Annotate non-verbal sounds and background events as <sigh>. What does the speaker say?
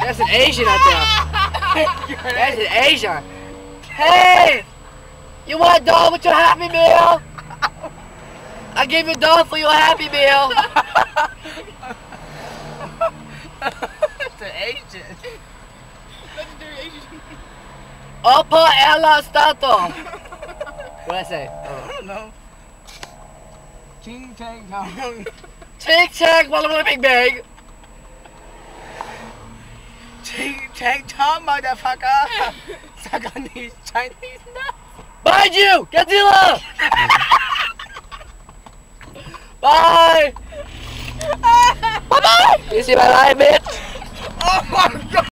That's an Asian out there. <laughs> That's an Asian. Hey! You want a dog with your Happy Meal? I give you a dog for your Happy Meal. That's an Asian. Legendary Asian. Opa ela stato. What I say? I don't know. Ching chang chong. Tic tac, walla big bag. Ching chang chong, motherfucker. <laughs> Saganese Chinese now. Behind you! Godzilla! <laughs> Bye! <laughs> Bye bye! You see my live, bitch? Oh my.